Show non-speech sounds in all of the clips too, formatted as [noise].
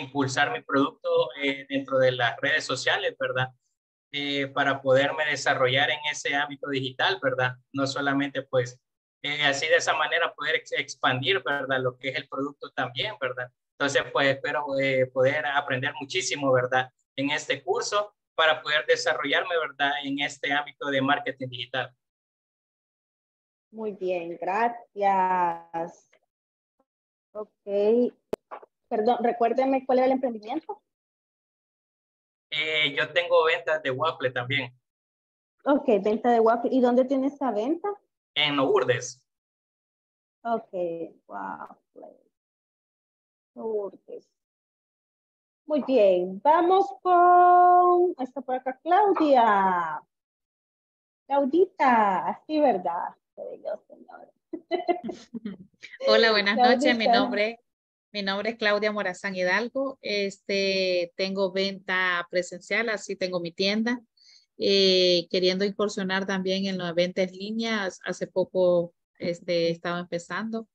impulsar mi producto eh, dentro de las redes sociales, ¿verdad? Eh, para poderme desarrollar en ese ámbito digital, ¿verdad? No solamente pues eh, así de esa manera poder expandir, ¿verdad? Lo que es el producto también, ¿verdad? Entonces pues espero poder aprender muchísimo, ¿verdad? En este curso para poder desarrollarme, ¿verdad? En este ámbito de marketing digital. Muy bien, gracias. Ok. Perdón, recuérdeme cuál era el emprendimiento. Eh, yo tengo ventas de waffle también. Ok, venta de waffle. ¿Y dónde tiene esa venta? En Lourdes. Ok, waffle. Lourdes. Muy bien, vamos con, está por acá Claudia. Claudita, sí, ¿verdad? [laughs] Hola, buenas noches. Mi nombre, mi nombre es Claudia Morazán Hidalgo. Este, tengo venta presencial, así tengo mi tienda. Eh, queriendo incursionar también en las ventas líneas. Hace poco este, he estado empezando.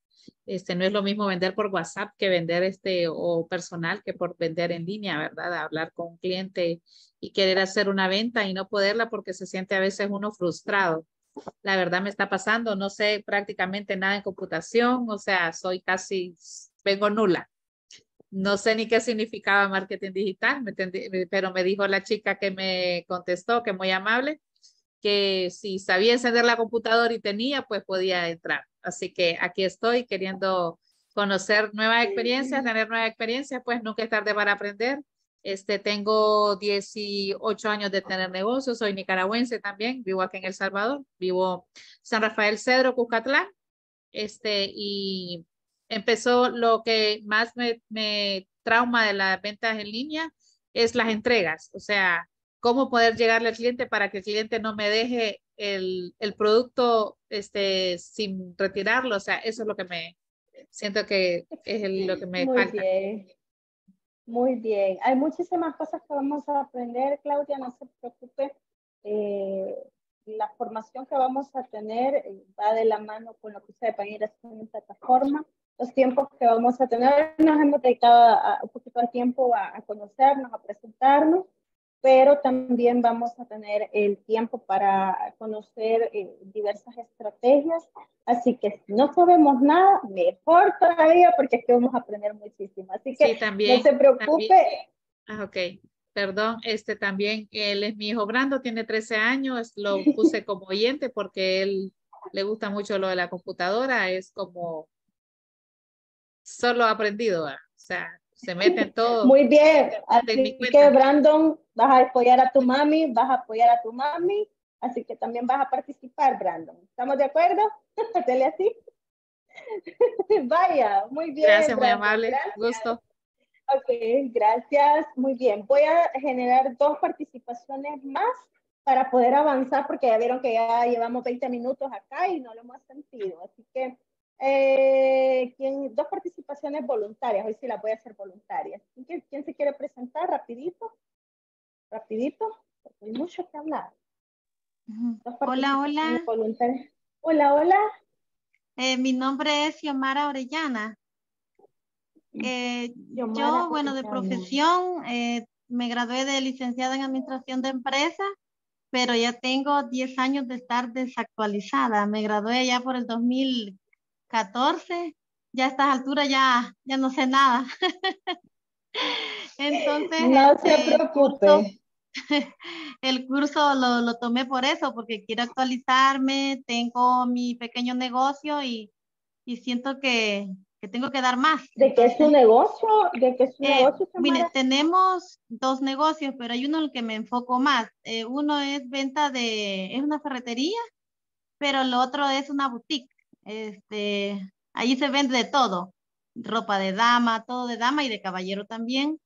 Este, no es lo mismo vender por WhatsApp que vender este o personal que por vender en línea, ¿verdad? Hablar con un cliente y querer hacer una venta y no poderla porque se siente a veces uno frustrado la verdad me está pasando, no sé prácticamente nada en computación, o sea, soy casi, vengo nula. No sé ni qué significaba marketing digital, pero me dijo la chica que me contestó, que muy amable, que si sabía encender la computadora y tenía, pues podía entrar. Así que aquí estoy queriendo conocer nuevas experiencias, tener nuevas experiencias, pues nunca es tarde para aprender este, tengo 18 años de tener negocios, soy nicaragüense también, vivo aquí en El Salvador, vivo San Rafael Cedro, Cuscatlán, este, y empezó lo que más me, me trauma de las ventas en línea es las entregas, o sea, cómo poder llegarle al cliente para que el cliente no me deje el, el producto este, sin retirarlo, o sea, eso es lo que me siento que es lo que me falta. Muy bien. Hay muchísimas cosas que vamos a aprender, Claudia, no se preocupe. Eh, la formación que vamos a tener eh, va de la mano con lo que ustedes van a ir haciendo en plataforma. Los tiempos que vamos a tener, nos hemos dedicado un poquito de tiempo a conocernos, a presentarnos pero también vamos a tener el tiempo para conocer eh, diversas estrategias. Así que si no sabemos nada, mejor todavía, porque que vamos a aprender muchísimo. Así que no se preocupe. Ah, ok, perdón, este también, él es mi hijo Brando, tiene 13 años, lo puse como oyente porque él le gusta mucho lo de la computadora, es como solo aprendido, o sea, se mete en [laughs] todo. Muy bien, así que Brandon, vas a apoyar a tu mami, vas a apoyar a tu mami, así que también vas a participar, Brandon. ¿Estamos de acuerdo? [laughs] Dele así. [laughs] Vaya, muy bien. Gracias, muy amable. Gusto. Ok, gracias. Muy bien. Voy a generar dos participaciones más para poder avanzar, porque ya vieron que ya llevamos 20 minutos acá y no lo hemos sentido. Así que eh, dos participaciones voluntarias, hoy sí las voy a hacer voluntarias. ¿Quién, quién se quiere presentar rapidito? Rapidito, hay mucho que hablar. Hola, hola. Hola, hola. Eh, mi nombre es Xiomara Orellana. Eh, yo, bueno, de profesión, me gradué de licenciada en Administración de Empresas, pero ya tengo 10 años de estar desactualizada. Me gradué ya por el 2000 14, ya a estas alturas ya, ya no sé nada. [laughs] Entonces, no se este, preocupe. [laughs] El curso lo, lo, tomé por eso, porque quiero actualizarme, tengo mi pequeño negocio y, y siento que, que, tengo que dar más. ¿De qué es tu negocio? ¿De qué es tu eh, negocio? Mire, tenemos dos negocios, pero hay uno en el que me enfoco más. Eh, uno es venta de, es una ferretería, pero el otro es una boutique. Este, ahí se vende de todo, ropa de dama, todo de dama y de caballero también.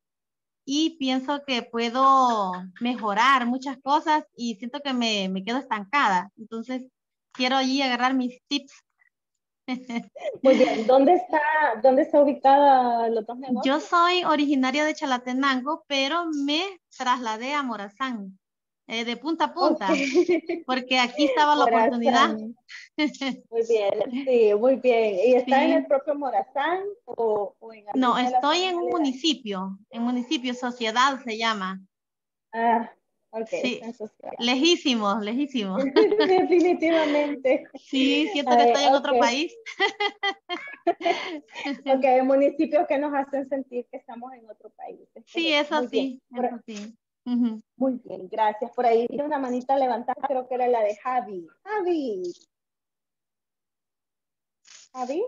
Y pienso que puedo mejorar muchas cosas y siento que me, me quedo estancada. Entonces, quiero allí agarrar mis tips. [laughs] Muy bien, ¿dónde está, dónde está ubicada los dos negocios? Yo soy originaria de Chalatenango, pero me trasladé a Morazán. Eh, de punta a punta, [laughs] porque aquí estaba la oportunidad. Muy bien, sí, muy bien. ¿Y está en el propio Morazán o, en No, estoy en un municipio, en municipio Sociedad se llama. Ah, ok. Sí, lejísimos, lejísimos. [laughs] Definitivamente. Sí, siento que estoy en otro país. [laughs] ok, municipios que nos hacen sentir que estamos en otro país. Sí, eso sí, eso sí. Muy bien, gracias. Por ahí tiene una manita levantada, creo que era la de Javi. Javi. Javi.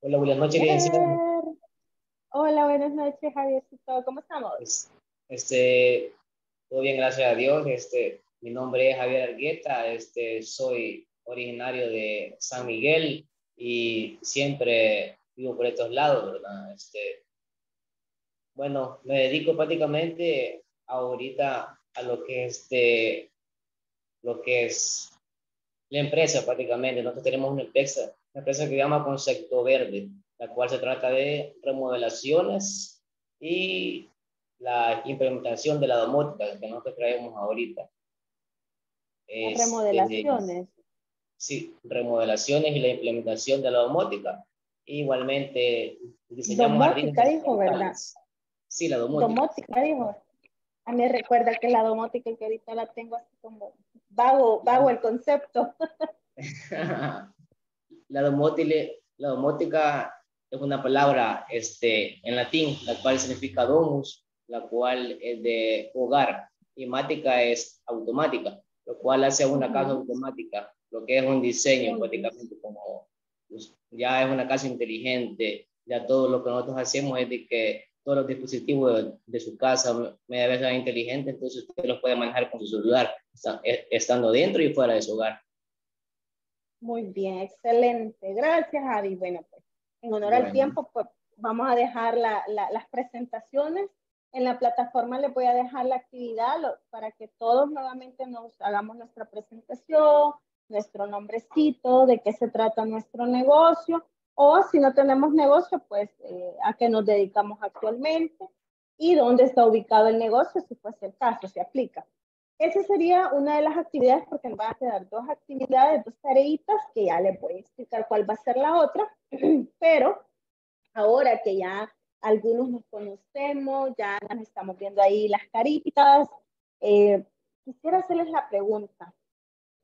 Hola, buenas noches. Hola, buenas noches, Javier. ¿Cómo estamos? Pues, este, todo bien, gracias a Dios. Este, mi nombre es Javier Argueta. Este, soy originario de San Miguel y siempre vivo por estos lados, ¿verdad? Este, bueno, me dedico prácticamente ahorita a lo que es de, lo que es la empresa prácticamente. Nosotros tenemos una empresa, una empresa que se llama Concepto Verde, la cual se trata de remodelaciones y la implementación de la domótica que nosotros traemos ahorita. remodelaciones. Sí, remodelaciones y la implementación de la domótica. Igualmente, diseñamos domótica, dijo, ¿verdad? Sí, la domótica. Domótica, dijo. A mí recuerda que la domótica que ahorita la tengo así como vago, vago el concepto. [laughs] la, domótica, la domótica es una palabra este, en latín, la cual significa domus, la cual es de hogar, y mática es automática, lo cual hace una casa automática, lo que es un diseño prácticamente como pues, ya es una casa inteligente, ya todo lo que nosotros hacemos es de que todos los dispositivos de, su casa media vez sean inteligentes, entonces usted los puede manejar con su celular, e, estando dentro y fuera de su hogar. Muy bien, excelente. Gracias, Javi. Bueno, pues en honor al tiempo, pues vamos a dejar la, las presentaciones. En la plataforma les voy a dejar la actividad para que todos nuevamente nos hagamos nuestra presentación, nuestro nombrecito, de qué se trata nuestro negocio o si no tenemos negocio, pues eh, a qué nos dedicamos actualmente y dónde está ubicado el negocio, si fuese el caso, se aplica. Esa sería una de las actividades porque nos van a quedar dos actividades, dos tareitas que ya les voy a explicar cuál va a ser la otra, [clears throat] pero ahora que ya algunos nos conocemos, ya nos estamos viendo ahí las caritas, eh, quisiera hacerles la pregunta,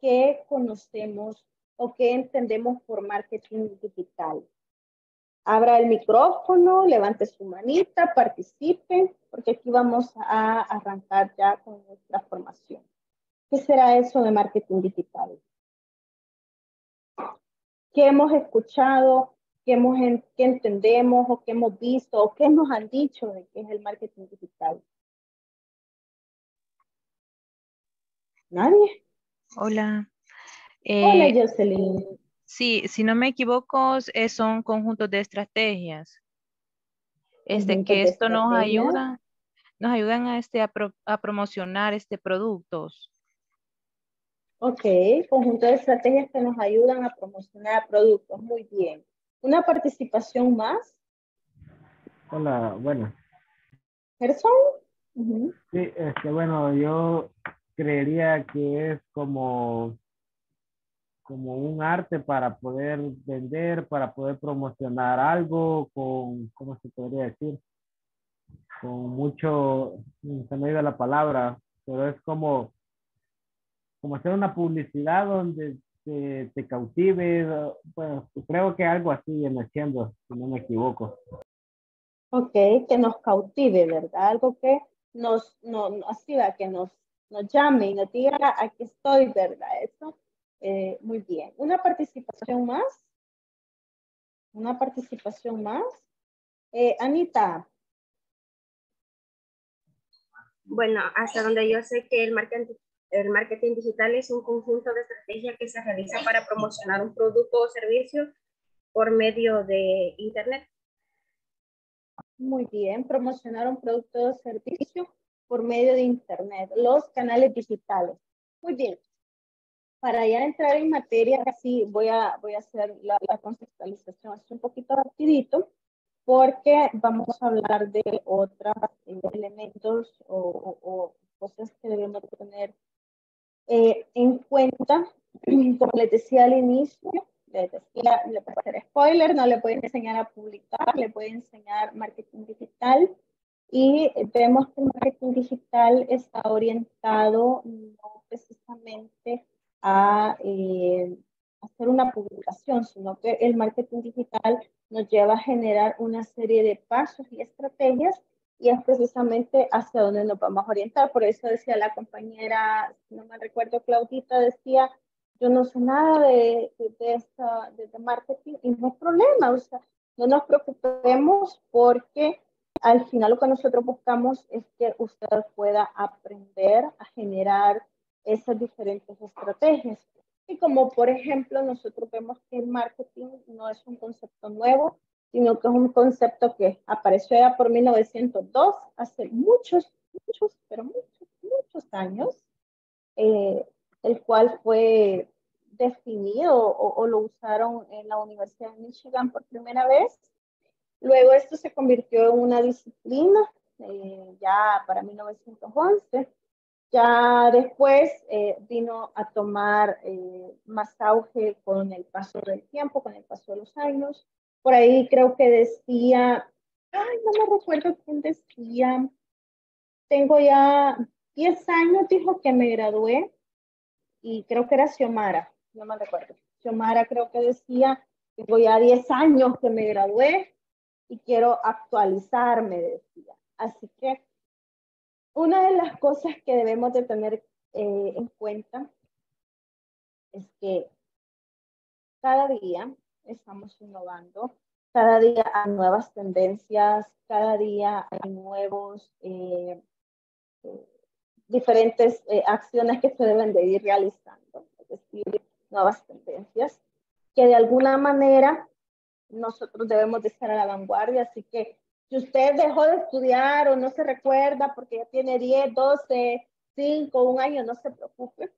¿qué conocemos o qué entendemos por marketing digital. Abra el micrófono, levante su manita, participe, porque aquí vamos a arrancar ya con nuestra formación. ¿Qué será eso de marketing digital? ¿Qué hemos escuchado? ¿Qué, hemos, qué entendemos o qué hemos visto o qué nos han dicho de qué es el marketing digital? ¿Nadie? Hola. Hola, eh, Jocelyn. Sí, si no me equivoco, son conjuntos de estrategias. Este, que esto nos ayuda, nos ayudan a, este, a, promocionar este productos. Ok, conjunto de estrategias que nos ayudan a promocionar productos. Muy bien. ¿Una participación más? Hola, bueno. ¿Person? Sí, este, bueno, yo creería que es como como un arte para poder vender, para poder promocionar algo con, ¿cómo se podría decir? Con mucho, se me ha la palabra, pero es como, como hacer una publicidad donde te, te cautive, bueno, creo que algo así viene siendo, si no me equivoco. Ok, que nos cautive, ¿verdad? Algo que nos, no, así va, que nos, nos llame y nos diga, aquí estoy, ¿verdad? Eso eh, muy bien. ¿Una participación más? ¿Una participación más? Eh, Anita. Bueno, hasta donde yo sé que el marketing, el marketing digital es un conjunto de estrategias que se realiza para promocionar un producto o servicio por medio de Internet. Muy bien, promocionar un producto o servicio por medio de Internet, los canales digitales. Muy bien para ya entrar en materia, así voy a, voy a hacer la, la contextualización un poquito rapidito, porque vamos a hablar de otros elementos o, cosas que debemos tener eh, en cuenta. [clears throat] Como les decía al inicio, les decía, le puedo hacer spoiler, no le pueden enseñar a publicar, le pueden enseñar marketing digital y vemos que el marketing digital está orientado no precisamente a eh, hacer una publicación, sino que el marketing digital nos lleva a generar una serie de pasos y estrategias y es precisamente hacia donde nos vamos a orientar. Por eso decía la compañera, no me recuerdo, Claudita, decía, yo no sé nada de, de, esta, de, marketing y no hay problema, o sea, no nos preocupemos porque al final lo que nosotros buscamos es que usted pueda aprender a generar esas diferentes estrategias. Y como por ejemplo nosotros vemos que el marketing no es un concepto nuevo, sino que es un concepto que apareció ya por 1902, hace muchos, muchos, pero muchos, muchos años, eh, el cual fue definido o, lo usaron en la Universidad de Michigan por primera vez. Luego esto se convirtió en una disciplina eh, ya para 1911 ya después eh, vino a tomar eh, más auge con el paso del tiempo, con el paso de los años. Por ahí creo que decía, no me recuerdo quién decía, tengo ya 10 años, dijo que me gradué, y creo que era Xiomara, no me recuerdo. Xiomara creo que decía, tengo ya 10 años que me gradué y quiero actualizarme, decía. Así que una de las cosas que debemos de tener eh, en cuenta es que cada día estamos innovando, cada día hay nuevas tendencias, cada día hay nuevos, eh, eh, diferentes acciones que se deben de ir realizando, es decir, nuevas tendencias, que de alguna manera nosotros debemos de estar a la vanguardia, así que si usted dejó de estudiar o no se recuerda porque ya tiene 10, 12, 5, un año, no se preocupe.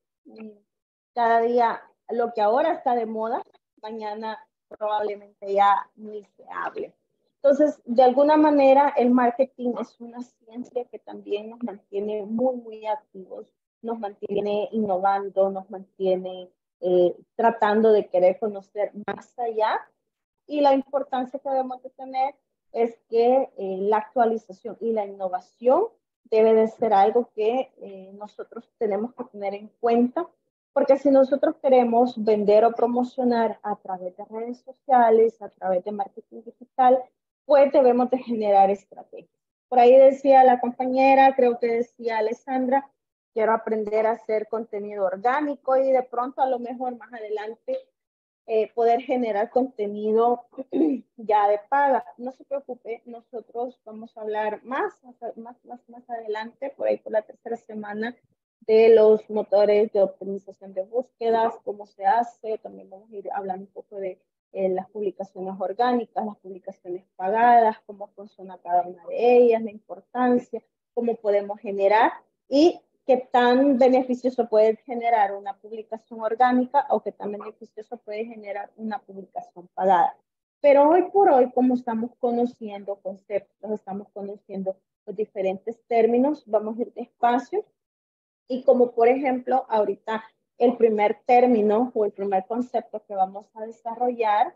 Cada día lo que ahora está de moda, mañana probablemente ya ni se hable. Entonces, de alguna manera, el marketing es una ciencia que también nos mantiene muy, muy activos, nos mantiene innovando, nos mantiene eh, tratando de querer conocer más allá y la importancia que debemos de tener es que eh, la actualización y la innovación debe de ser algo que eh, nosotros tenemos que tener en cuenta, porque si nosotros queremos vender o promocionar a través de redes sociales, a través de marketing digital, pues debemos de generar estrategias. Por ahí decía la compañera, creo que decía Alessandra, quiero aprender a hacer contenido orgánico y de pronto a lo mejor más adelante eh, poder generar contenido [clears throat] ya de paga. No se preocupe, nosotros vamos a hablar más, más, más, más adelante, por ahí por la tercera semana, de los motores de optimización de búsquedas, cómo se hace, también vamos a ir hablando un poco de eh, las publicaciones orgánicas, las publicaciones pagadas, cómo funciona cada una de ellas, la importancia, cómo podemos generar y qué tan beneficioso puede generar una publicación orgánica o qué tan beneficioso puede generar una publicación pagada. Pero hoy por hoy, como estamos conociendo conceptos, estamos conociendo los diferentes términos, vamos a ir despacio. Y como por ejemplo, ahorita el primer término o el primer concepto que vamos a desarrollar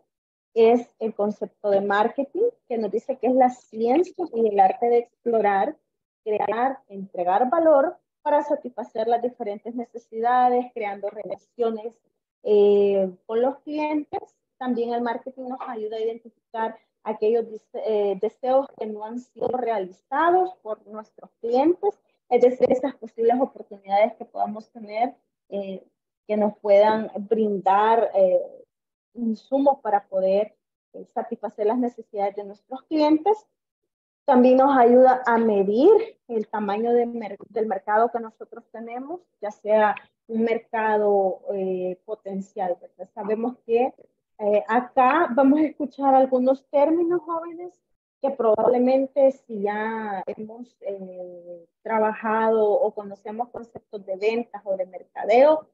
es el concepto de marketing, que nos dice que es la ciencia y el arte de explorar, crear, entregar valor para satisfacer las diferentes necesidades, creando relaciones eh, con los clientes. También el marketing nos ayuda a identificar aquellos eh, deseos que no han sido realizados por nuestros clientes, es decir, esas posibles oportunidades que podamos tener eh, que nos puedan brindar insumos para poder satisfacer las necesidades de nuestros clientes también nos ayuda a medir el tamaño del mercado que nosotros tenemos, ya sea un mercado eh, potencial. Sabemos que eh, acá vamos a escuchar algunos términos jóvenes que probablemente si ya hemos eh, trabajado o conocemos conceptos de ventas o de mercadeo,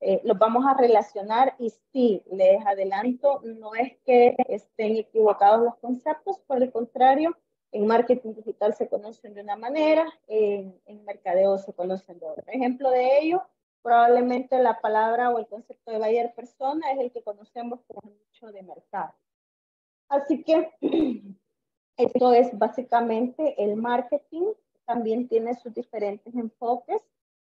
eh, los vamos a relacionar y sí, les adelanto, no es que estén equivocados los conceptos, por el contrario, en marketing digital se conocen de una manera, en, mercadeo se conocen de otra. Ejemplo de ello, probablemente la palabra o el concepto de buyer persona es el que conocemos como nicho de mercado. Así que [clears throat] esto es básicamente el marketing, también tiene sus diferentes enfoques.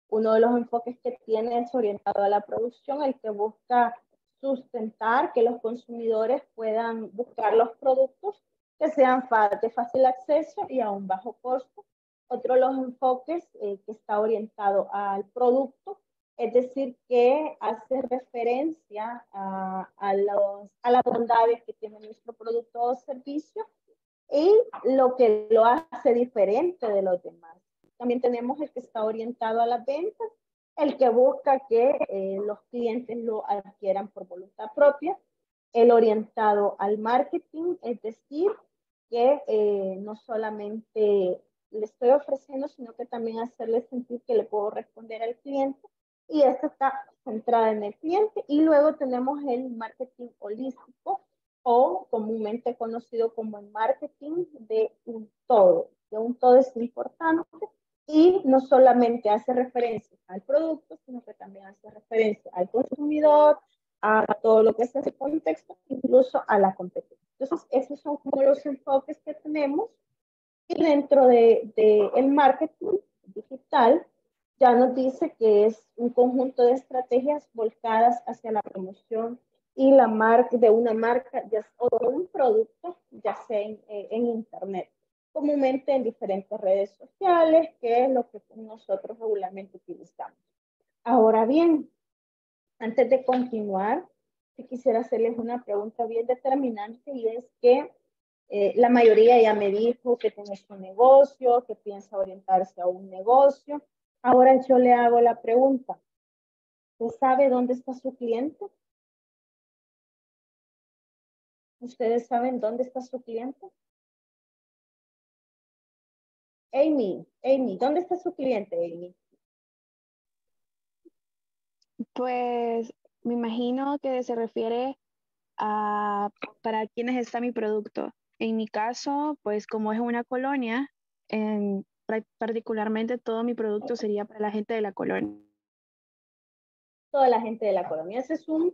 Uno de los enfoques que tiene es orientado a la producción, el que busca sustentar que los consumidores puedan buscar los productos que sean de fácil acceso y a un bajo costo. Otro de los enfoques eh, que está orientado al producto, es decir, que hace referencia a, a, los, a las bondades que tiene nuestro producto o servicio y lo que lo hace diferente de los demás. También tenemos el que está orientado a las ventas, el que busca que eh, los clientes lo adquieran por voluntad propia, el orientado al marketing, es decir, que eh, no solamente le estoy ofreciendo, sino que también hacerle sentir que le puedo responder al cliente. Y esta está centrada en el cliente. Y luego tenemos el marketing holístico o comúnmente conocido como el marketing de un todo. De un todo es importante y no solamente hace referencia al producto, sino que también hace referencia al consumidor, a todo lo que es ese contexto, incluso a la competencia. Entonces, esos son como los enfoques que tenemos. Y dentro del de, el marketing digital, ya nos dice que es un conjunto de estrategias volcadas hacia la promoción y la marca de una marca ya, o de un producto, ya sea en, eh, en Internet comúnmente en diferentes redes sociales, que es lo que nosotros regularmente utilizamos. Ahora bien, antes de continuar, quisiera hacerles una pregunta bien determinante y es que eh, la mayoría ya me dijo que tiene su negocio, que piensa orientarse a un negocio. Ahora yo le hago la pregunta, ¿usted sabe dónde está su cliente? ¿Ustedes saben dónde está su cliente? Amy, Amy, ¿dónde está su cliente, Amy? Pues me imagino que se refiere a para quiénes está mi producto. En mi caso, pues como es una colonia, en, particularmente todo mi producto sería para la gente de la colonia. Toda la gente de la colonia. Ese es un,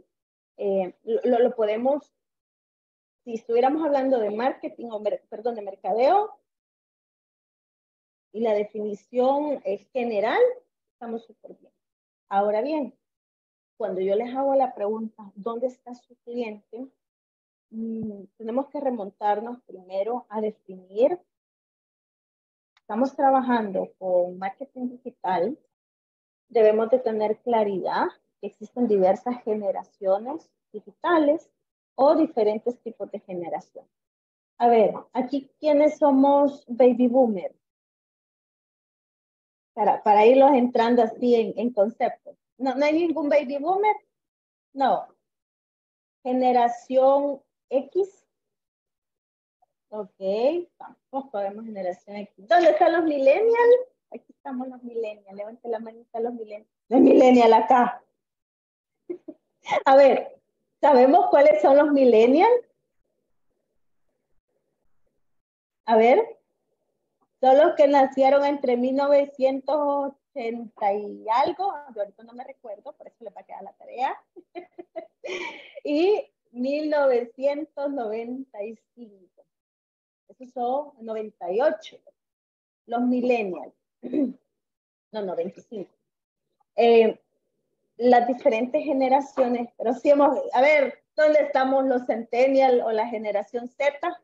eh, lo, lo, podemos, si estuviéramos hablando de marketing o, perdón, de mercadeo, y la definición es general, estamos súper bien. Ahora bien, cuando yo les hago la pregunta, ¿dónde está su cliente? Mm, tenemos que remontarnos primero a definir. Estamos trabajando con marketing digital. Debemos de tener claridad que existen diversas generaciones digitales o diferentes tipos de generación. A ver, aquí, ¿quiénes somos baby boomers? Para, para irlos entrando así en, en conceptos. No, no hay ningún baby boomer. No. Generación X. Ok, tampoco vemos generación X. ¿Dónde están los millennials? Aquí estamos los millennials. Levante la manita los millennials. Los millennials acá. [laughs] A ver, ¿sabemos cuáles son los millennials? A ver, son los que nacieron entre 1900 y algo, yo ahorita no me recuerdo, por eso le va a quedar la tarea, [laughs] y 1995. Esos son 98, los millennials. [clears throat] No, 95. Eh, las diferentes generaciones, pero si hemos, a ver, ¿dónde estamos los centennial o la generación Z?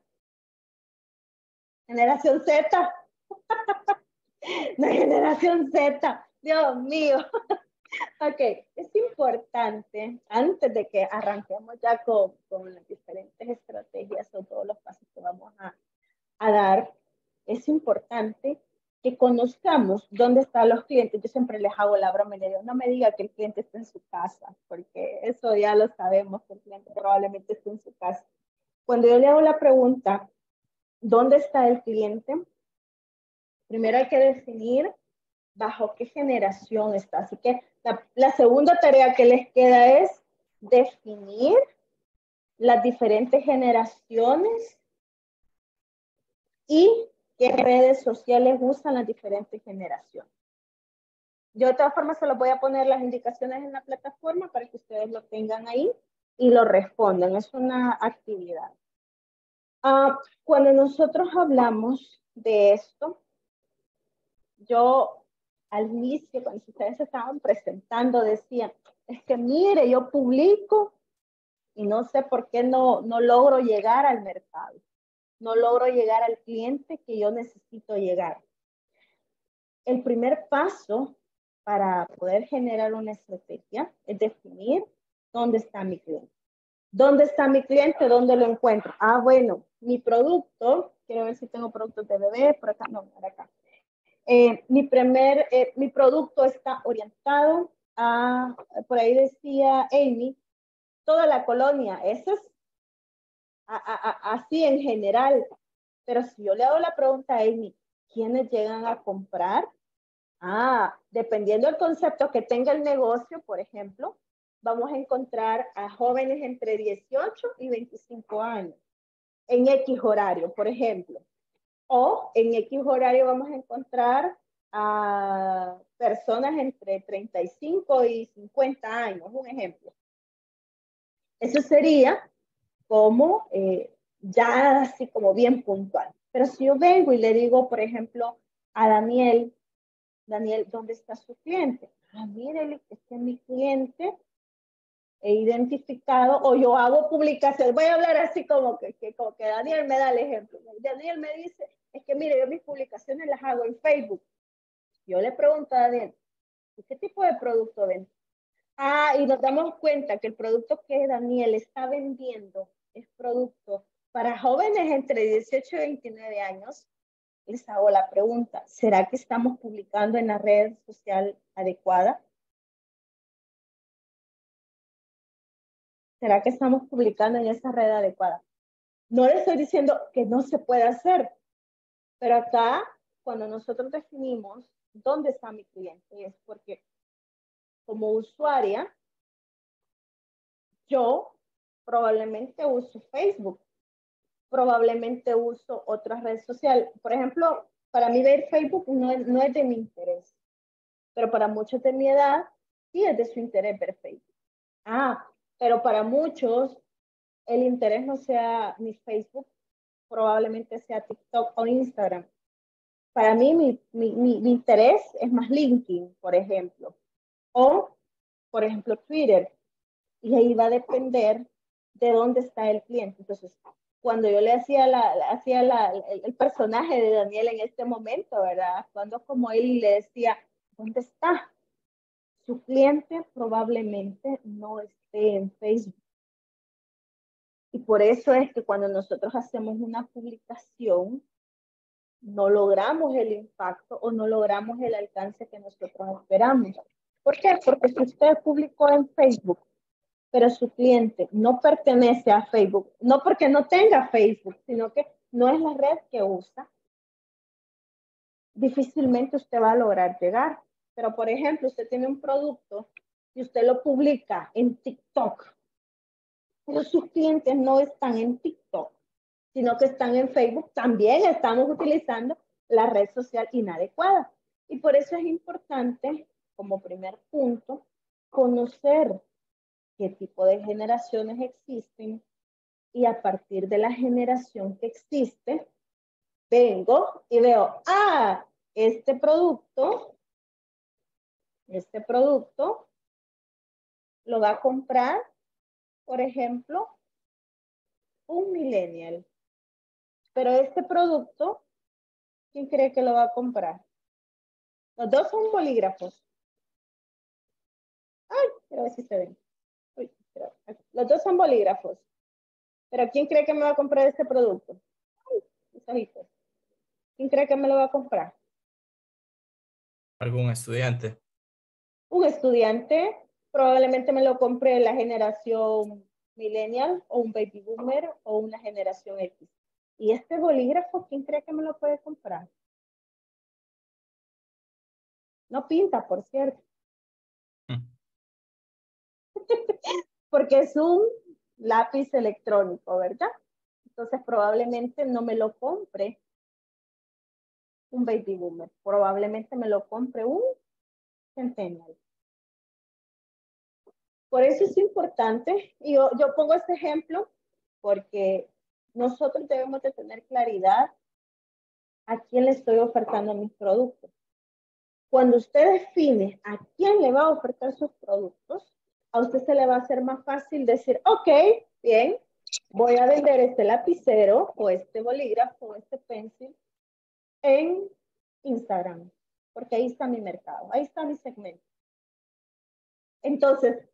Generación Z. [laughs] [laughs] La generación Z, Dios mío. [laughs] Ok, es importante, antes de que arranquemos ya con, con las diferentes estrategias o todos los pasos que vamos a, a dar, es importante que conozcamos dónde están los clientes. Yo siempre les hago la broma y le digo, no me diga que el cliente está en su casa, porque eso ya lo sabemos, que el cliente probablemente esté en su casa. Cuando yo le hago la pregunta, ¿dónde está el cliente? Primero hay que definir bajo qué generación está. Así que la, segunda tarea que les queda es definir las diferentes generaciones y qué redes sociales usan las diferentes generaciones. Yo de todas formas se los voy a poner las indicaciones en la plataforma para que ustedes lo tengan ahí y lo respondan. Es una actividad. Ah, cuando nosotros hablamos de esto, yo al inicio, cuando ustedes estaban presentando, decían, es que mire, yo publico y no sé por qué no, no logro llegar al mercado, no logro llegar al cliente que yo necesito llegar. El primer paso para poder generar una estrategia es definir dónde está mi cliente. ¿Dónde está mi cliente? ¿Dónde lo encuentro? Ah, bueno, mi producto, quiero ver si tengo productos de bebé, por acá, no, por acá. Eh, mi primer, eh, mi producto está orientado a, por ahí decía Amy, toda la colonia, eso es así en general. Pero si yo le hago la pregunta a Amy, ¿quiénes llegan a comprar? Ah, dependiendo del concepto que tenga el negocio, por ejemplo, vamos a encontrar a jóvenes entre 18 y 25 años en X horario, por ejemplo. O en X horario vamos a encontrar a personas entre 35 y 50 años, un ejemplo. Eso sería como eh, ya así como bien puntual. Pero si yo vengo y le digo, por ejemplo, a Daniel, Daniel, ¿dónde está su cliente? Ah, mire, este es mi cliente he identificado o yo hago publicaciones. Voy a hablar así como que, que, como que Daniel me da el ejemplo. Daniel me dice, es que mire, yo mis publicaciones las hago en Facebook. Yo le pregunto a Daniel, ¿qué tipo de producto vende? Ah, y nos damos cuenta que el producto que Daniel está vendiendo es producto para jóvenes entre 18 y 29 años. Les hago la pregunta, ¿será que estamos publicando en la red social adecuada? ¿Será que estamos publicando en esa red adecuada? No le estoy diciendo que no se puede hacer, pero acá, cuando nosotros definimos dónde está mi cliente, es porque como usuaria, yo probablemente uso Facebook, probablemente uso otras redes sociales. Por ejemplo, para mí ver Facebook no es, no es de mi interés, pero para muchos de mi edad sí es de su interés ver Facebook. Ah, pero para muchos el interés no sea mi Facebook, probablemente sea TikTok o Instagram. Para mí mi, mi, mi, interés es más LinkedIn, por ejemplo, o, por ejemplo, Twitter. Y ahí va a depender de dónde está el cliente. Entonces, cuando yo le hacía, la, hacía la, el, personaje de Daniel en este momento, ¿verdad? Cuando como él le decía, ¿dónde está? Su cliente probablemente no está en Facebook. Y por eso es que cuando nosotros hacemos una publicación, no logramos el impacto o no logramos el alcance que nosotros esperamos. ¿Por qué? Porque si usted publicó en Facebook, pero su cliente no pertenece a Facebook, no porque no tenga Facebook, sino que no es la red que usa, difícilmente usted va a lograr llegar. Pero, por ejemplo, usted tiene un producto y usted lo publica en TikTok, pero sus clientes no están en TikTok, sino que están en Facebook, también estamos utilizando la red social inadecuada. Y por eso es importante, como primer punto, conocer qué tipo de generaciones existen y a partir de la generación que existe, vengo y veo, ah, este producto, este producto lo va a comprar, por ejemplo, un millennial. Pero este producto, ¿quién cree que lo va a comprar? Los dos son bolígrafos. Ay, quiero ver si se ven. los dos son bolígrafos. Pero ¿quién cree que me va a comprar este producto? Ay, ¿Quién cree que me lo va a comprar? ¿Algún estudiante? Un estudiante probablemente me lo compre la generación millennial o un baby boomer o una generación X. Y este bolígrafo, ¿quién cree que me lo puede comprar? No pinta, por cierto. [laughs] Porque es un lápiz electrónico, ¿verdad? Entonces probablemente no me lo compre un baby boomer. Probablemente me lo compre un centennial. Por eso es importante, y yo, pongo este ejemplo porque nosotros debemos de tener claridad a quién le estoy ofertando mis productos. Cuando usted define a quién le va a ofertar sus productos, a usted se le va a hacer más fácil decir, ok, bien, voy a vender este lapicero o este bolígrafo o este pencil en Instagram, porque ahí está mi mercado, ahí está mi segmento. Entonces,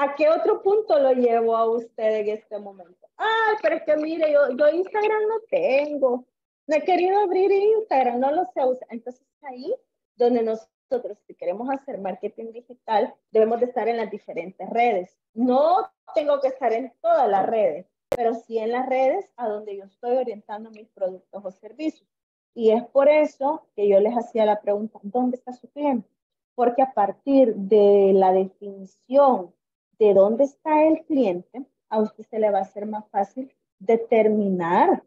¿a qué otro punto lo llevo a usted en este momento? Ay, pero es que mire, yo, yo Instagram no tengo, no he querido abrir Instagram, no lo sé usar. Entonces, ahí donde nosotros, si queremos hacer marketing digital, debemos de estar en las diferentes redes. No tengo que estar en todas las redes, pero sí en las redes a donde yo estoy orientando mis productos o servicios. Y es por eso que yo les hacía la pregunta, ¿dónde está su cliente? Porque a partir de la definición de dónde está el cliente, a usted se le va a hacer más fácil determinar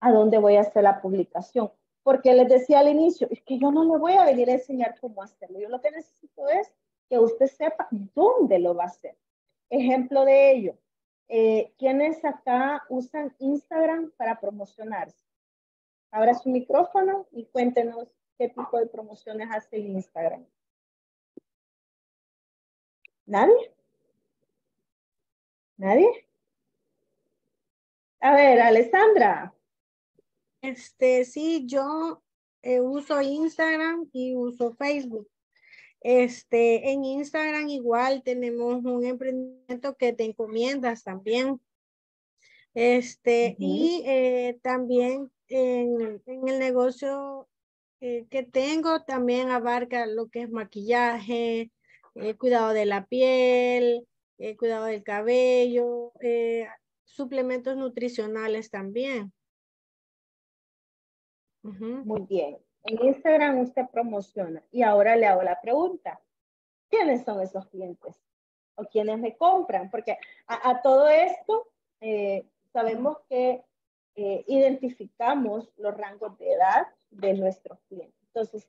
a dónde voy a hacer la publicación. Porque les decía al inicio, es que yo no le voy a venir a enseñar cómo hacerlo. Yo lo que necesito es que usted sepa dónde lo va a hacer. Ejemplo de ello, eh, ¿quiénes acá usan Instagram para promocionarse? Abra su micrófono y cuéntenos qué tipo de promociones hace Instagram. ¿Nadie? ¿Nadie? A ver, Alessandra. Este, sí, yo eh, uso Instagram y uso Facebook. Este, en Instagram igual tenemos un emprendimiento que te encomiendas también. Este, y eh, también en, el negocio eh, que tengo también abarca lo que es maquillaje, cuidado de la piel, cuidado del cabello, suplementos nutricionales también. Muy bien. En Instagram usted promociona y ahora le hago la pregunta. ¿Quiénes son esos clientes? ¿O quiénes me compran? Porque a, todo esto eh, sabemos que eh, identificamos los rangos de edad de nuestros clientes. Entonces,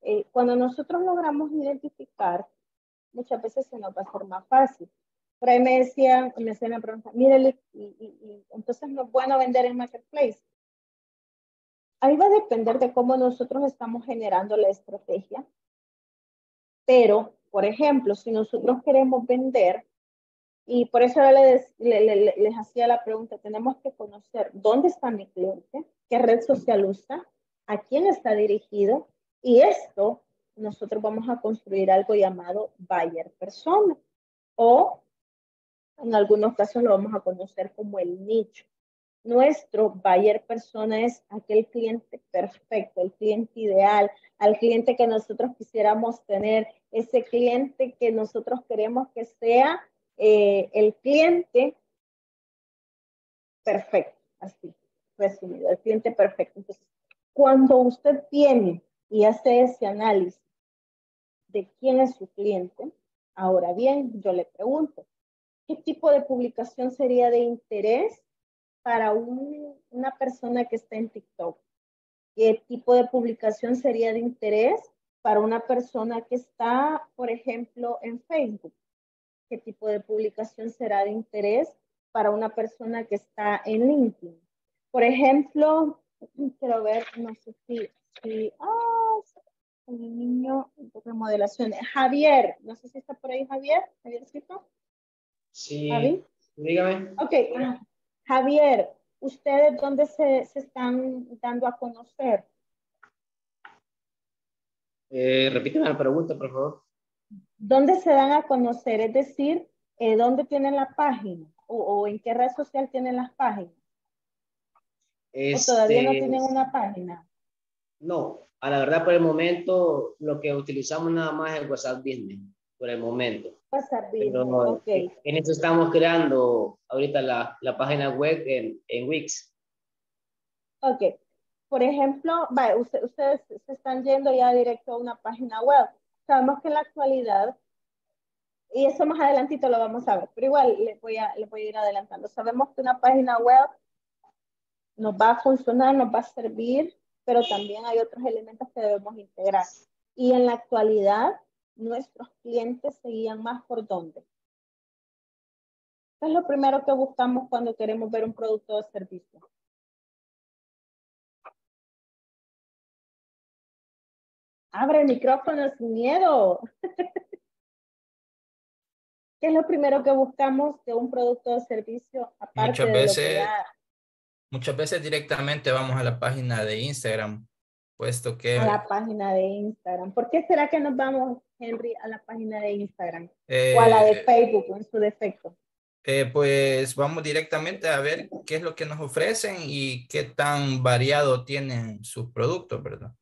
eh, cuando nosotros logramos identificar, muchas veces se nos va a hacer más fácil. Por ahí me decían, me hacían la pregunta, mire, y, y, entonces no es bueno vender en Marketplace. Ahí va a depender de cómo nosotros estamos generando la estrategia. Pero, por ejemplo, si nosotros queremos vender, y por eso les, les, les hacía la pregunta, tenemos que conocer dónde está mi cliente, qué red social usa, a quién está dirigido, y esto nosotros vamos a construir algo llamado buyer persona, o en algunos casos lo vamos a conocer como el nicho. Nuestro buyer persona es aquel cliente perfecto, el cliente ideal, al cliente que nosotros quisiéramos tener, ese cliente que nosotros queremos que sea eh, el cliente perfecto, así resumido, el cliente perfecto. Entonces, cuando usted tiene y hace ese análisis de quién es su cliente, ahora bien, yo le pregunto, ¿qué tipo de publicación sería de interés para una persona que está en TikTok? ¿Qué tipo de publicación sería de interés para una persona que está, por ejemplo, en Facebook? ¿Qué tipo de publicación será de interés para una persona que está en LinkedIn? Por ejemplo, [clears throat] quiero ver, no sé si, ah, el niño de remodelación. Javier, no sé si está por ahí Javier, Javiercito. Sí, dígame. Ok, ah, Javier, ¿ustedes dónde se, están dando a conocer? Eh, repíteme la pregunta, por favor. ¿Dónde se dan a conocer? Es decir, eh, ¿dónde tienen la página? O, en qué red social tienen las páginas? ¿O todavía no este, tienen una página? No, a la verdad por el momento lo que utilizamos nada más es WhatsApp Business, por el momento. En eso estamos creando ahorita la, la página web en, en Wix. Ok. por ejemplo, ustedes se están yendo ya directo a una página web. Sabemos que en la actualidad, y eso más adelantito lo vamos a ver, pero igual le voy a, le voy a ir adelantando. Sabemos que una página web nos va a funcionar, nos va a servir, pero también hay otros elementos que debemos integrar. Y en la actualidad, nuestros clientes seguían más por dónde. ¿Qué es lo primero que buscamos cuando queremos ver un producto o servicio? Abre el micrófono sin miedo. [laughs] ¿Qué es lo primero que buscamos de un producto o servicio? Aparte muchas veces, muchas veces directamente vamos a la página de Instagram, puesto que... A la página de Instagram. ¿Por qué será que nos vamos, Henry, a la página de Instagram? o a la de eh, Facebook en su defecto. Eh, pues vamos directamente a ver qué es lo que nos ofrecen y qué tan variado tienen sus productos, ¿verdad?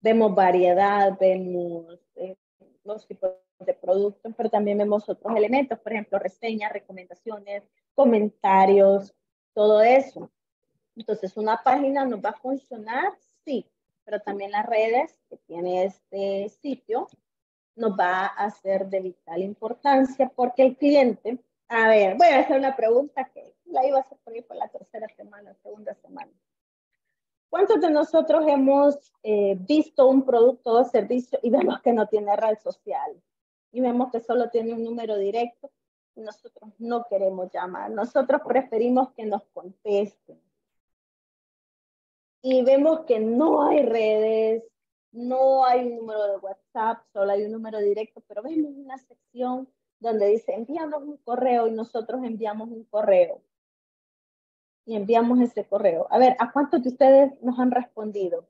Vemos variedad, vemos eh, los tipos de productos, pero también vemos otros elementos, por ejemplo, reseñas, recomendaciones, comentarios, todo eso. Entonces, una página nos va a funcionar, sí, pero también las redes que tiene este sitio nos va a ser de vital importancia porque el cliente, a ver, voy a hacer una pregunta que la iba a hacer por ahí por la tercera semana, segunda semana. ¿Cuántos de nosotros hemos eh, visto un producto o servicio y vemos que no tiene red social? Y vemos que solo tiene un número directo. Nosotros no queremos llamar. Nosotros preferimos que nos contesten. Y vemos que no hay redes, no hay un número de WhatsApp, solo hay un número directo, pero vemos una sección donde dice envíanos un correo y nosotros enviamos un correo. Y enviamos ese correo. A ver, ¿a cuántos de ustedes nos han respondido?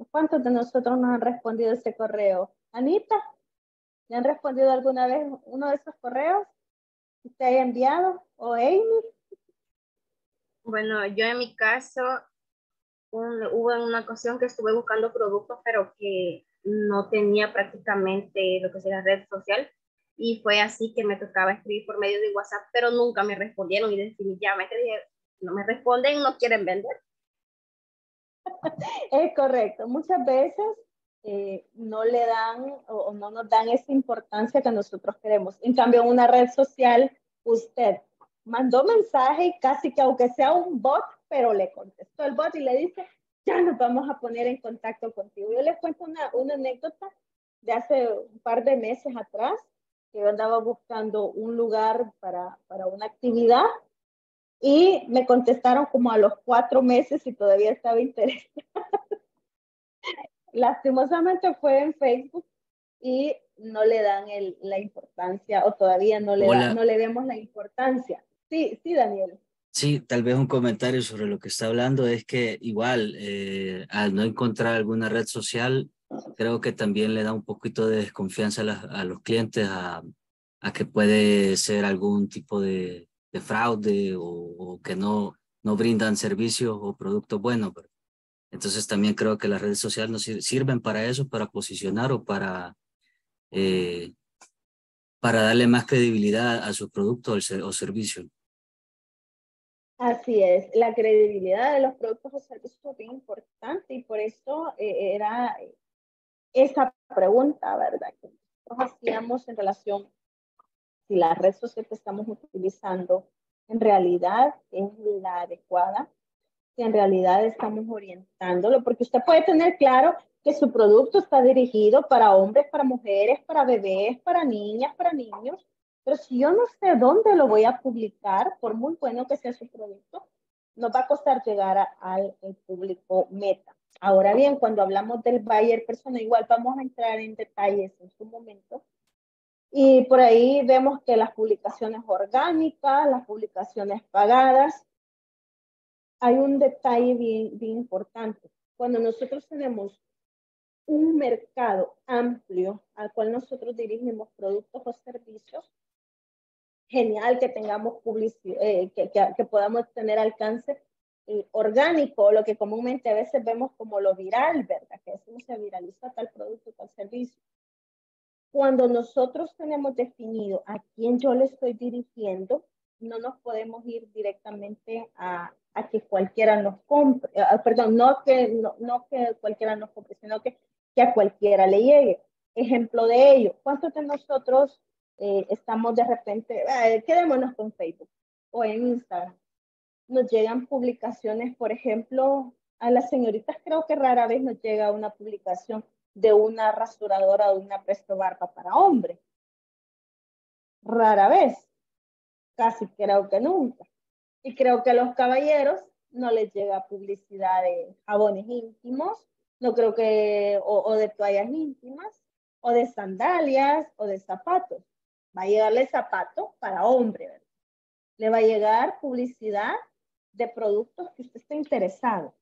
¿A cuántos de nosotros nos han respondido ese correo? Anita, ¿le han respondido alguna vez uno de esos correos que usted haya enviado? ¿O Amy? Bueno, yo en mi caso hubo una ocasión que estuve buscando productos, pero que no tenía prácticamente lo que sería red social. Y fue así que me tocaba escribir por medio de WhatsApp, pero nunca me respondieron y definitivamente dije, no me responden, no quieren vender. [laughs] Es correcto. Muchas veces eh, no le dan o, no nos dan esa importancia que nosotros queremos. En cambio, en una red social, usted mandó mensaje y casi que aunque sea un bot, pero le contestó el bot y le dice, ya nos vamos a poner en contacto contigo. Yo les cuento una, una anécdota de hace un par de meses atrás, que yo andaba buscando un lugar para, para una actividad y me contestaron como a los cuatro meses y todavía estaba interesada. [laughs] Lastimosamente fue en Facebook y no le dan el, la importancia o todavía no le, no le vemos la importancia. Sí, sí, Daniel. Sí, tal vez un comentario sobre lo que está hablando es que igual eh, al no encontrar alguna red social, creo que también le da un poquito de desconfianza a, los clientes a, a, que puede ser algún tipo de, de fraude o, que no, no brindan servicios o productos buenos. Entonces también creo que las redes sociales nos sirven para eso, para posicionar o para, eh, para darle más credibilidad a su producto o servicio. Así es, la credibilidad de los productos o servicios es bien importante y por eso eh, era esa pregunta, ¿verdad? Que nosotros hacíamos en relación si la red social que estamos utilizando en realidad es la adecuada, si en realidad estamos orientándolo, porque usted puede tener claro que su producto está dirigido para hombres, para mujeres, para bebés, para niñas, para niños, pero si yo no sé dónde lo voy a publicar, por muy bueno que sea su producto, nos va a costar llegar al público meta. Ahora bien, cuando hablamos del buyer persona, igual vamos a entrar en detalles en su momento. Y por ahí vemos que las publicaciones orgánicas, las publicaciones pagadas, hay un detalle bien, bien importante. Cuando nosotros tenemos un mercado amplio al cual nosotros dirigimos productos o servicios, genial que tengamos publicidad, eh, que, que, podamos tener alcance eh, orgánico, lo que comúnmente a veces vemos como lo viral, ¿verdad? Que decimos se viraliza tal producto, tal servicio. Cuando nosotros tenemos definido a quién yo le estoy dirigiendo, no nos podemos ir directamente a, a que cualquiera nos compre, ah, perdón, no que, no, no, que cualquiera nos compre, sino que, que a cualquiera le llegue. Ejemplo de ello, ¿cuántos de nosotros eh, estamos de repente, eh, quedémonos con Facebook o en Instagram? Nos llegan publicaciones, por ejemplo, a las señoritas creo que rara vez nos llega una publicación de una rasuradora o una presto barba para hombre. Rara vez, casi creo que nunca. Y creo que a los caballeros no les llega publicidad de jabones íntimos, no creo que, o, de toallas íntimas, o de sandalias, o de zapatos. Va a llegarle zapato para hombre, Le va a llegar publicidad de productos que usted está interesado.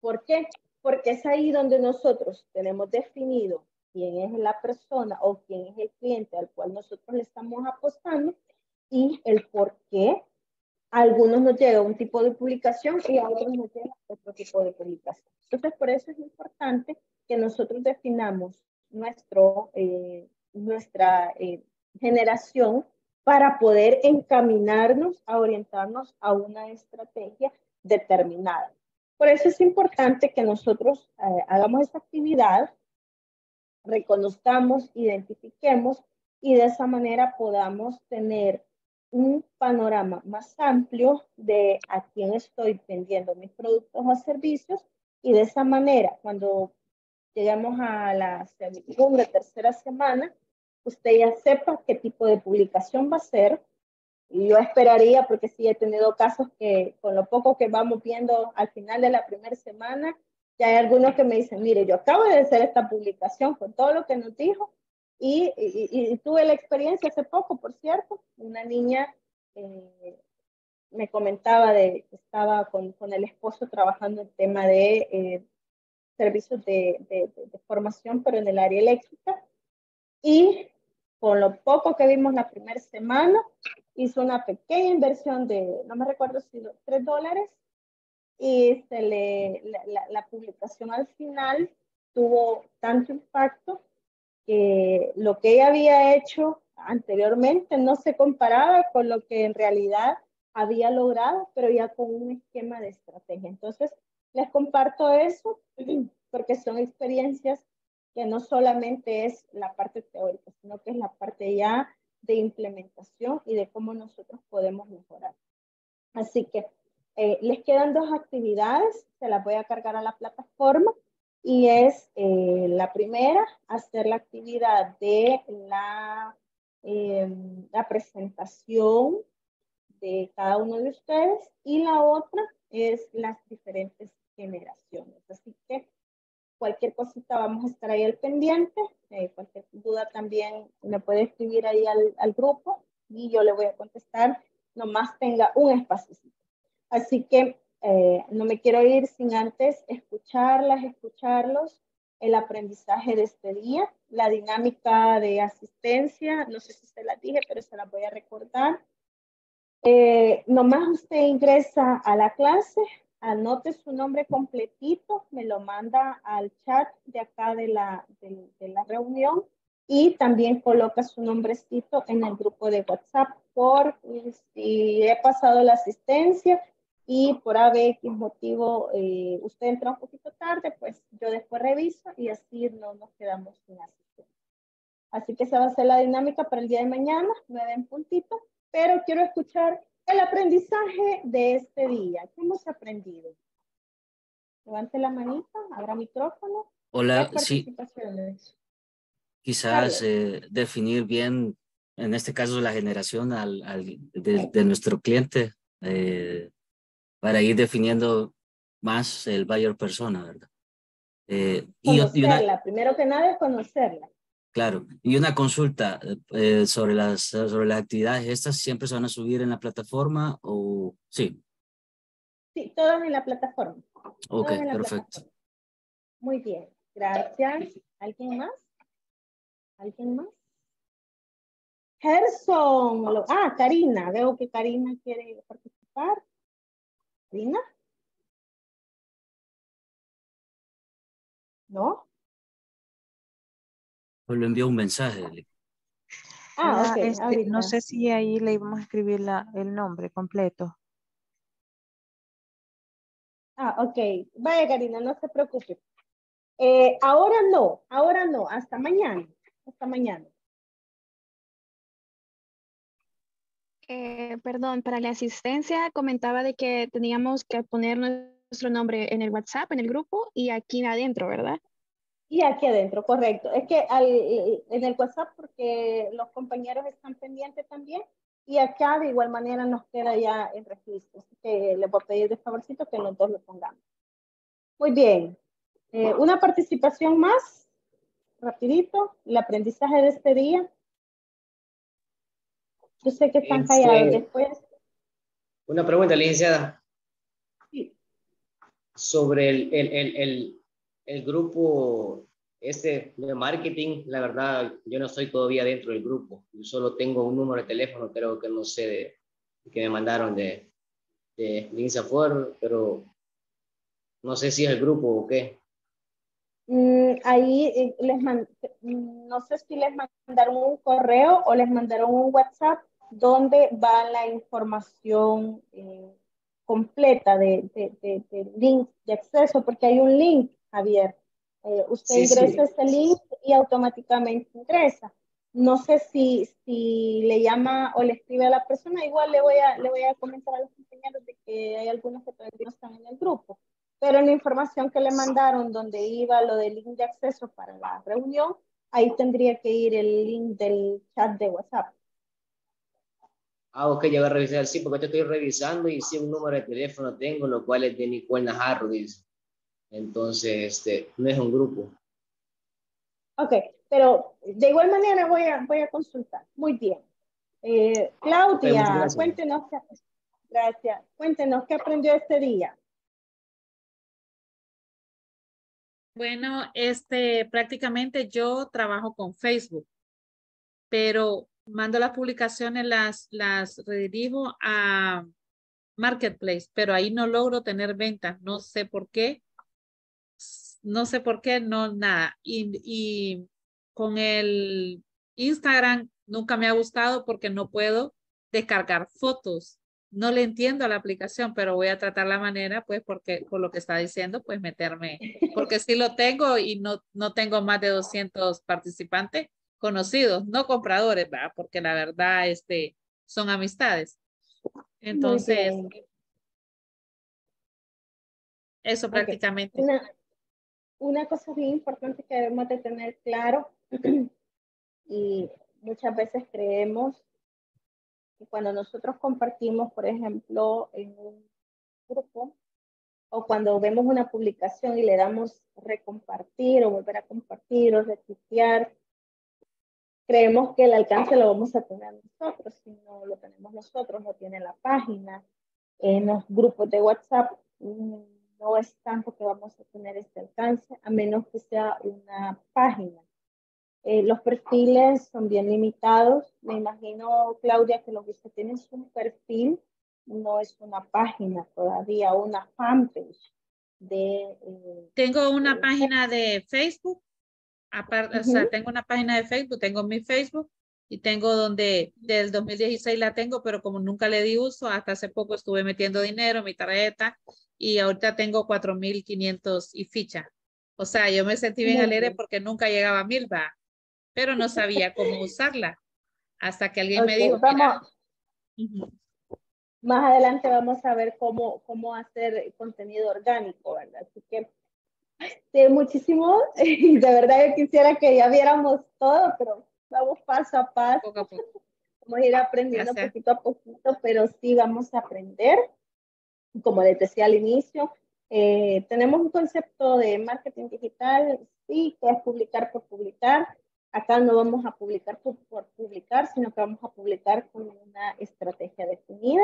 ¿Por qué? Porque es ahí donde nosotros tenemos definido quién es la persona o quién es el cliente al cual nosotros le estamos apostando y el por qué a algunos nos llega un tipo de publicación y a otros nos llega otro tipo de publicación. Entonces, por eso es importante que nosotros definamos nuestro, eh, nuestra eh, generación para poder encaminarnos a orientarnos a una estrategia determinada. Por eso es importante que nosotros eh, hagamos esta actividad, reconozcamos, identifiquemos y de esa manera podamos tener un panorama más amplio de a quién estoy vendiendo mis productos o servicios y de esa manera, cuando lleguemos a la segunda, tercera semana, usted ya sepa qué tipo de publicación va a ser. Y yo esperaría, porque sí he tenido casos que con lo poco que vamos viendo al final de la primera semana, ya hay algunos que me dicen, mire, yo acabo de hacer esta publicación con todo lo que nos dijo y, tuve la experiencia hace poco, por cierto, una niña eh, me comentaba de que estaba con, con, el esposo trabajando en tema de eh, servicios de, de, formación, pero en el área eléctrica. Y con lo poco que vimos la primera semana, hizo una pequeña inversión de, no me recuerdo si 3 dólares, y se le, la, la publicación al final tuvo tanto impacto que lo que ella había hecho anteriormente no se comparaba con lo que en realidad había logrado, pero ya con un esquema de estrategia. Entonces, les comparto eso [clears throat] porque son experiencias que no solamente es la parte teórica, sino que es la parte ya de implementación y de cómo nosotros podemos mejorar. Así que eh, les quedan dos actividades, se las voy a cargar a la plataforma y es eh, la primera, hacer la actividad de la, em, la presentación de cada uno de ustedes y la otra es las diferentes generaciones. Así que cualquier cosita vamos a estar ahí al pendiente. Eh, cualquier duda también me puede escribir ahí al, al, grupo y yo le voy a contestar, nomás tenga un espacio. Así que eh, no me quiero ir sin antes escucharlas, escucharlos, el aprendizaje de este día, la dinámica de asistencia, no sé si se la dije, pero se la voy a recordar. Eh, nomás usted ingresa a la clase, anote su nombre completito, me lo manda al chat de acá de la, de, de la reunión y también coloca su nombrecito en el grupo de WhatsApp por si he pasado la asistencia y por ABX motivo eh, usted entra un poquito tarde, pues yo después reviso y así no nos quedamos sin asistencia. Así que esa va a ser la dinámica para el día de mañana, nueve en puntito, pero quiero escuchar el aprendizaje de este día. ¿Qué hemos aprendido? Levante la manita, abra micrófono. Hola, sí. Quizás eh, definir bien, en este caso, la generación al, al de, de, nuestro cliente. Eh, para ir definiendo más el buyer persona, ¿verdad? Eh, conocerla, primero que nada es conocerla. Claro, y una consulta eh, sobre, las, sobre las actividades, ¿estas siempre se van a subir en la plataforma o sí? Sí, todas en la plataforma. Ok, perfecto. Muy bien, gracias. ¿Alguien más? ¿Alguien más? Gerson, ah, Karina, veo que Karina quiere participar. ¿No? Le envió un mensaje. Ah, este, no sé si ahí le íbamos a escribir la, el nombre completo. Ah, ok. Vaya, Karina, no se preocupe. Eh, ahora no, ahora no, hasta mañana, hasta mañana. Eh, perdón, para la asistencia comentaba de que teníamos que poner nuestro nombre en el WhatsApp, en el grupo y aquí adentro, ¿verdad? Y aquí adentro, correcto. Es que al, en el WhatsApp, porque los compañeros están pendientes también, y acá de igual manera nos queda ya el registro. Así que le voy a pedir de favorcito que nosotros lo pongamos. Muy bien. Eh, una participación más, rapidito, el aprendizaje de este día. Yo sé que están callados este, después. Una pregunta, licenciada. Sí. Sobre el, el, el, el grupo este de marketing, la verdad, yo no estoy todavía dentro del grupo. Yo solo tengo un número de teléfono, creo que no sé, de, que me mandaron de, de INSAFOR, pero no sé si es el grupo o qué. Mm, ahí eh, les no sé si les mandaron un correo o les mandaron un WhatsApp donde va la información eh, completa de, de, de, link de acceso, porque hay un link Javier. Eh, usted ingresa ese link y automáticamente ingresa. No sé si, si le llama o le escribe a la persona, igual le voy a, le voy a comentar a los compañeros de que hay algunos que todavía no están en el grupo. Pero en la información que le mandaron donde iba lo del link de acceso para la reunión, ahí tendría que ir el link del chat de WhatsApp. Ah, ok, ya voy a revisar. Sí, porque yo estoy revisando y sí, un número de teléfono tengo, lo cual es de Nicole Najarro, dice. Entonces, este, no es un grupo. Ok, pero de igual manera voy a, voy a consultar. Muy bien. Eh, Claudia, cuéntenos qué, gracias. Cuéntenos qué aprendió este día. Bueno, este, prácticamente yo trabajo con Facebook, pero mando las publicaciones, las, las redirijo a Marketplace, pero ahí no logro tener ventas. No sé por qué no sé por qué, no, nada. Y, con el Instagram nunca me ha gustado porque no puedo descargar fotos. No le entiendo a la aplicación, pero voy a tratar la manera, pues, porque por lo que está diciendo, pues meterme, porque sí lo tengo y no, no tengo más de 200 participantes conocidos, no compradores, ¿verdad? Porque la verdad, este, son amistades. Entonces, eso prácticamente una cosa bien importante que debemos de tener claro [clears throat] y muchas veces creemos que cuando nosotros compartimos, por ejemplo, en un grupo o cuando vemos una publicación y le damos recompartir o volver a compartir o retuitear, creemos que el alcance lo vamos a tener nosotros, si no lo tenemos nosotros, no tiene la página, en los grupos de WhatsApp mm, no es tanto que vamos a tener este alcance, a menos que sea una página. Eh, los perfiles son bien limitados. Me imagino, Claudia, que lo que usted tiene es un perfil, no es una página todavía, una fanpage. De, eh, tengo una página de Facebook, aparte, o sea, tengo una página de Facebook, tengo mi Facebook y tengo donde del 2016 la tengo, pero como nunca le di uso, hasta hace poco estuve metiendo dinero, mi tarjeta y ahorita tengo 4.500 y ficha. O sea, yo me sentí bien alegre porque nunca llegaba a mil, va, pero no sabía cómo usarla hasta que alguien me dijo, vamos, Más adelante vamos a ver cómo, cómo hacer contenido orgánico, ¿verdad? Así que sí, muchísimo, [laughs] de verdad yo quisiera que ya viéramos todo, pero vamos paso a paso. Vamos a ir aprendiendo poquito a poquito, pero sí vamos a aprender como les decía al inicio, eh, tenemos un concepto de marketing digital, sí, que es publicar por publicar. Acá no vamos a publicar por, publicar, sino que vamos a publicar con una estrategia definida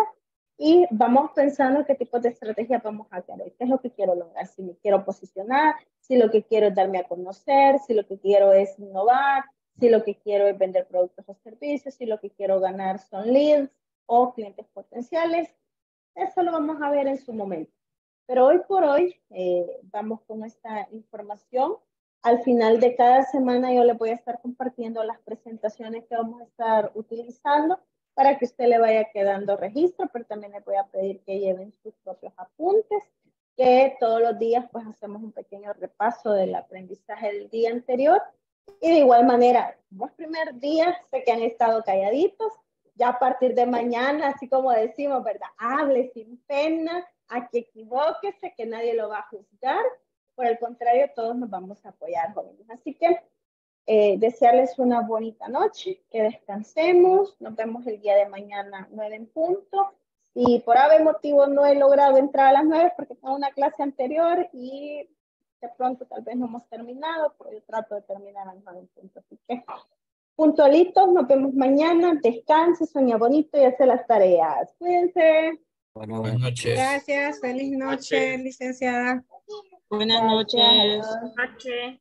y vamos pensando qué tipo de estrategia vamos a hacer. ¿Qué es lo que quiero lograr? Si me quiero posicionar, si lo que quiero es darme a conocer, si lo que quiero es innovar, si lo que quiero es vender productos o servicios, si lo que quiero ganar son leads o clientes potenciales. Eso lo vamos a ver en su momento. Pero hoy por hoy eh, vamos con esta información. Al final de cada semana yo le voy a estar compartiendo las presentaciones que vamos a estar utilizando para que usted le vaya quedando registro, pero también le voy a pedir que lleven sus propios apuntes, que todos los días pues hacemos un pequeño repaso del aprendizaje del día anterior. Y de igual manera, los primeros días sé que han estado calladitos, ya a partir de mañana, así como decimos, ¿verdad? Hable sin pena, a que equivóquese, que nadie lo va a juzgar. Por el contrario, todos nos vamos a apoyar, jóvenes. Así que eh, desearles una bonita noche, que descansemos. Nos vemos el día de mañana, 9 en punto. Y por ave motivo no he logrado entrar a las 9 porque tengo una clase anterior y de pronto tal vez no hemos terminado, pero yo trato de terminar a las 9 en punto. Así que puntualitos, nos vemos mañana. Descanse, sueña bonito y hace las tareas. Cuídense. Buenas noches. Gracias, feliz noche, licenciada. Buenas noches. Noche.